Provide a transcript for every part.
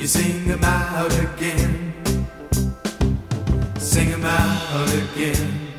you sing them out again sing 'em out again.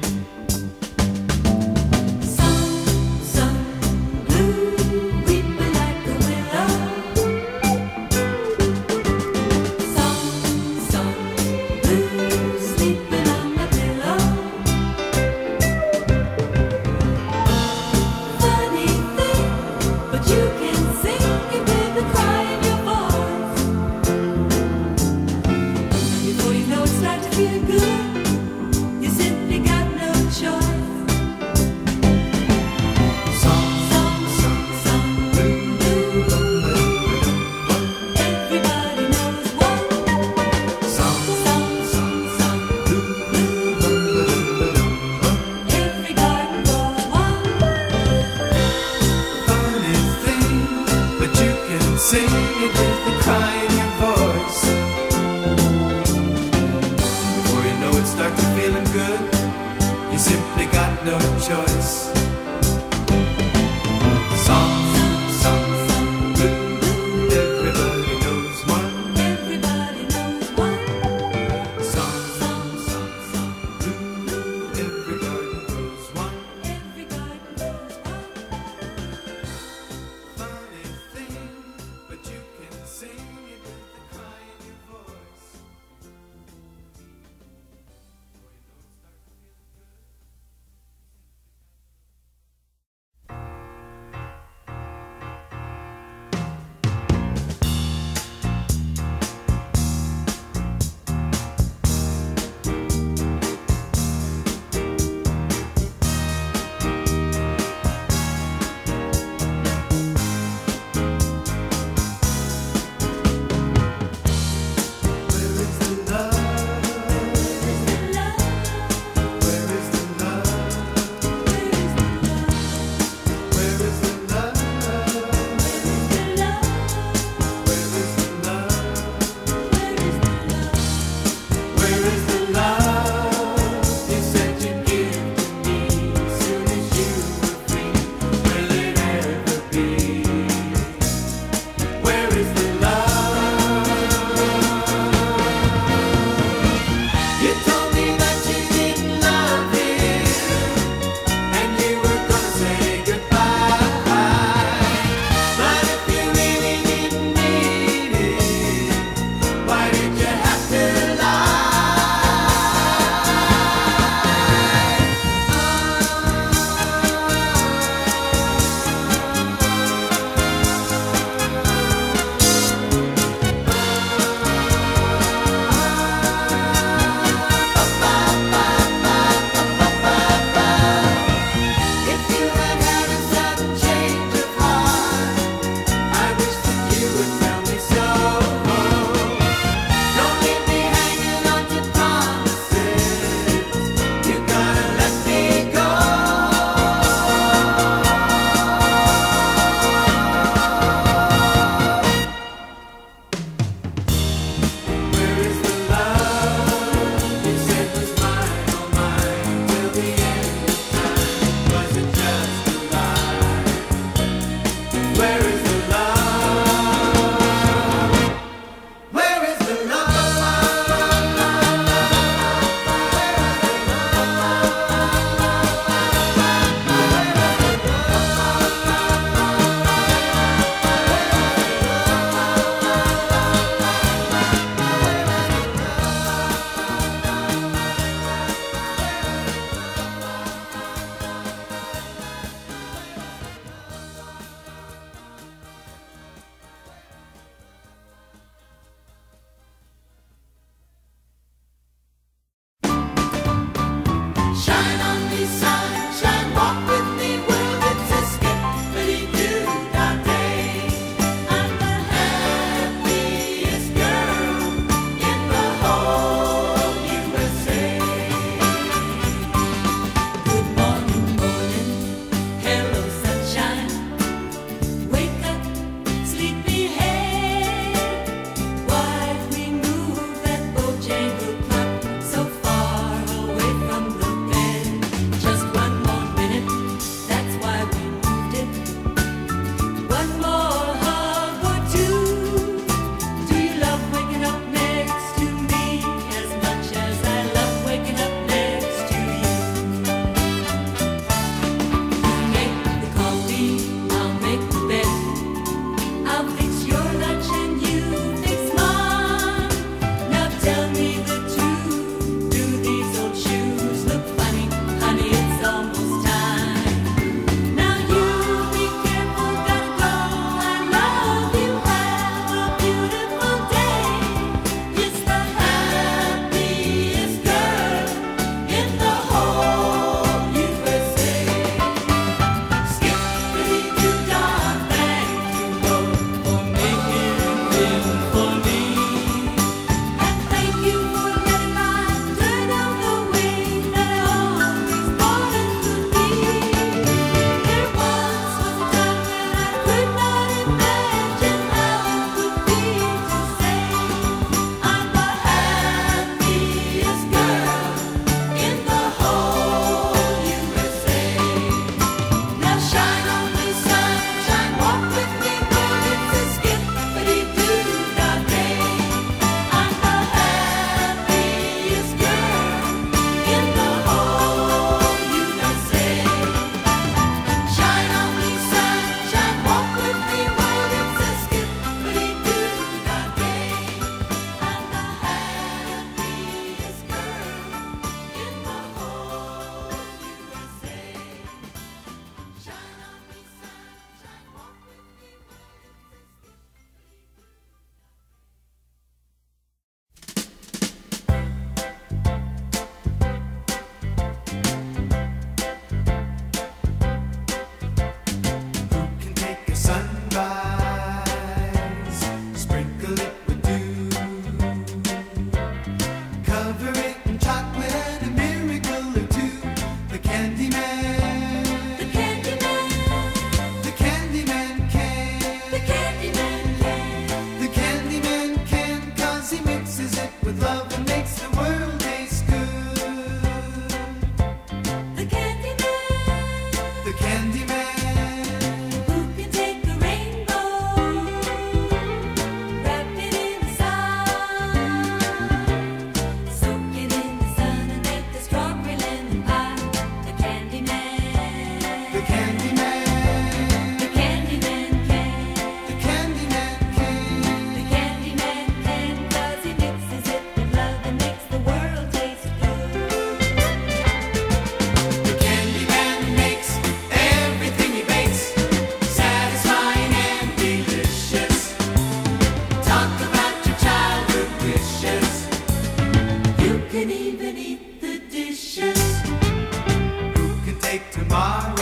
my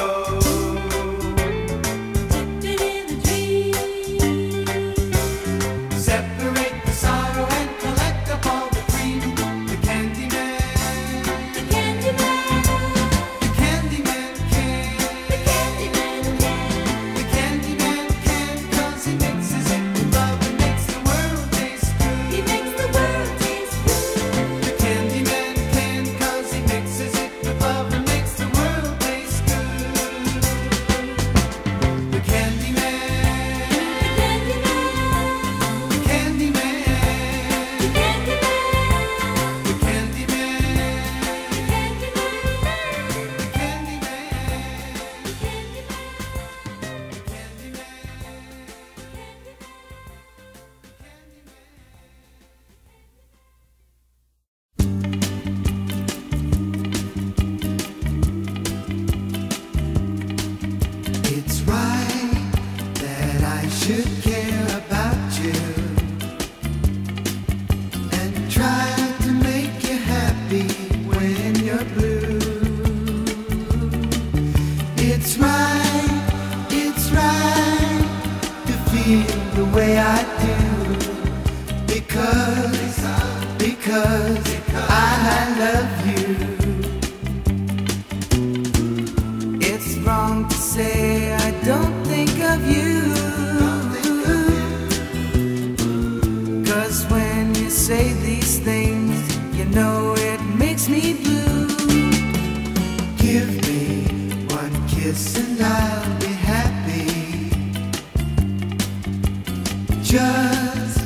just,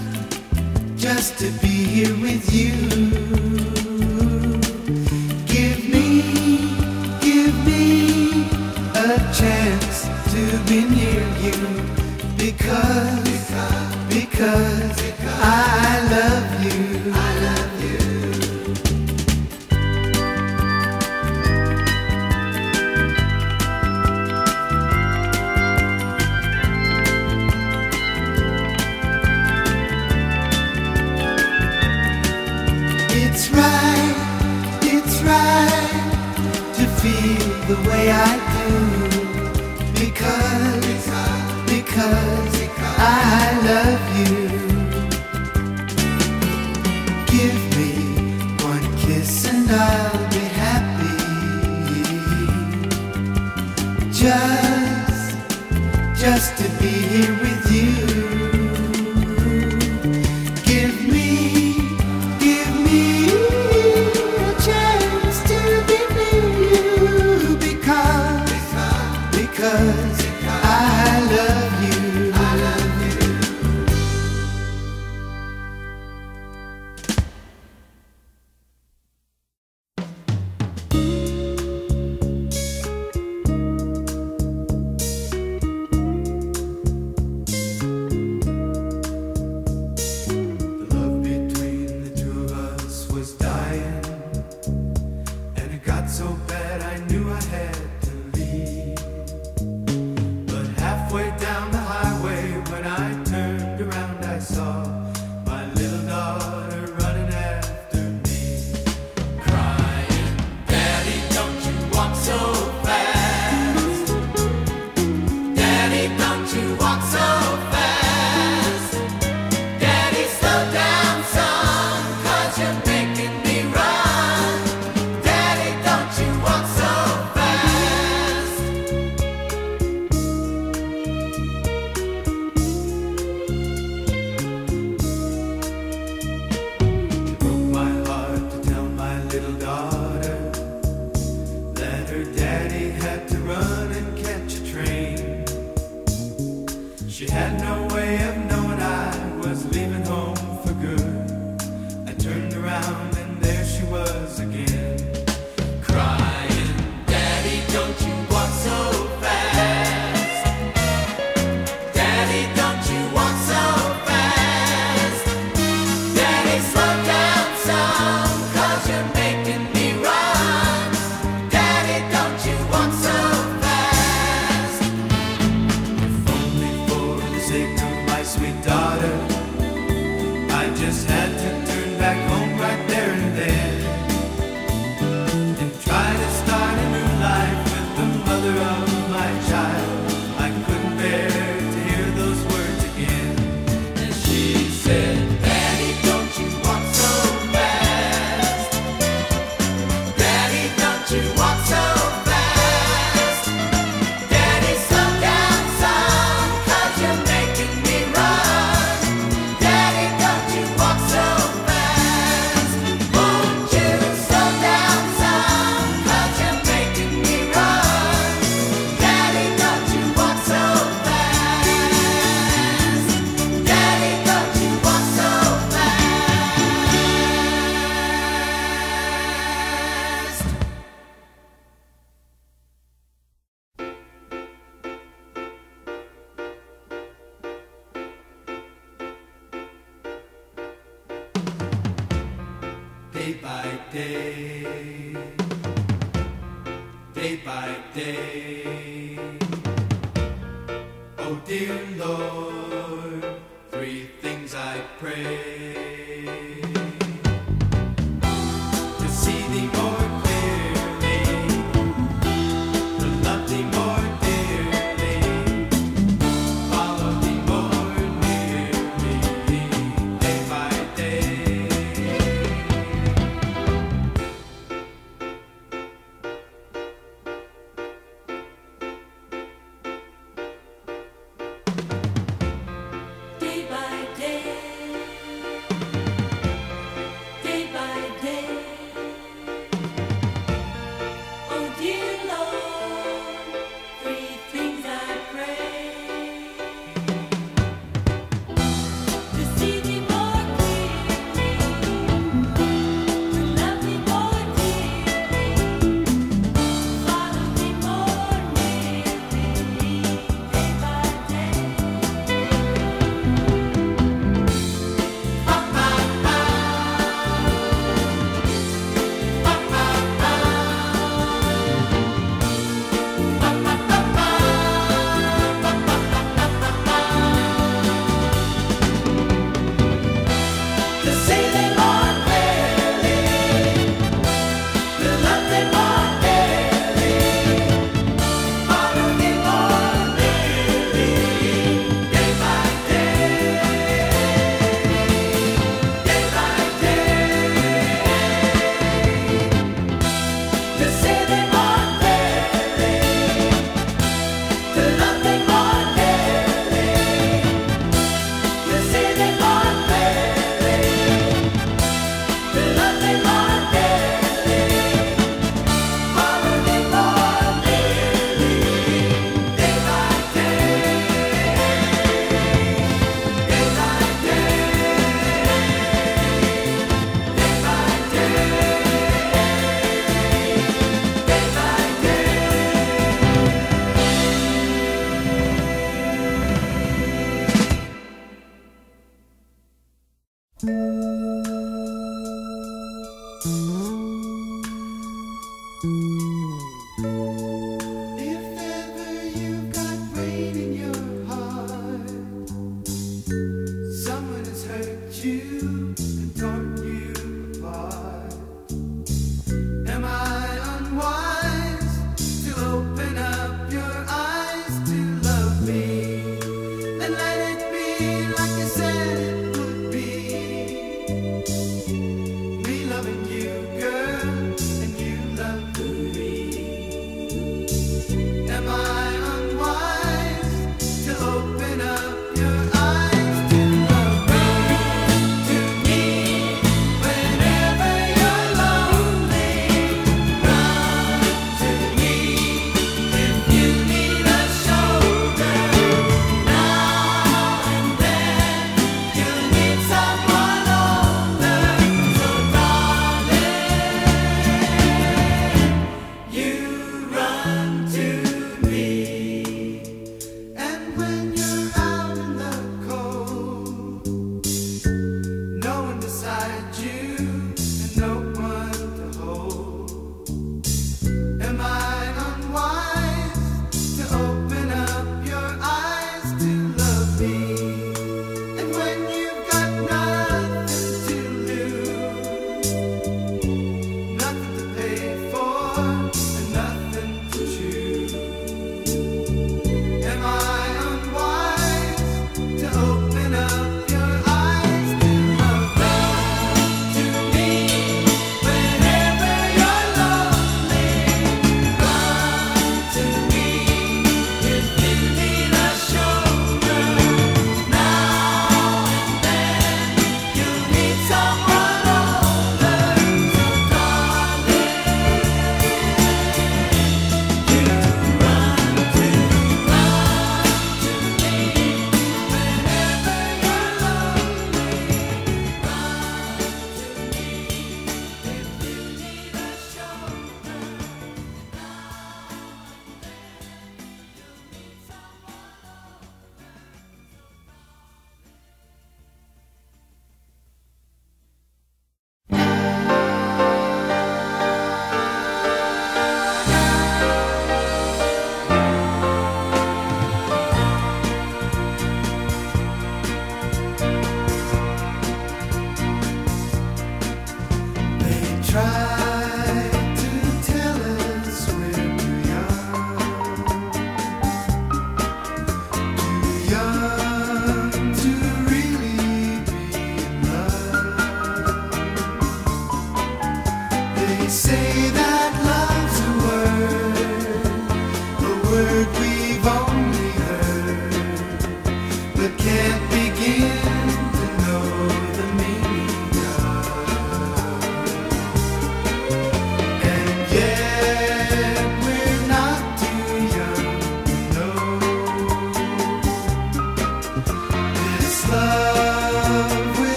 just to be here with you. Give me, give me a chance to be near you because, because, because I. just, just to be here with you.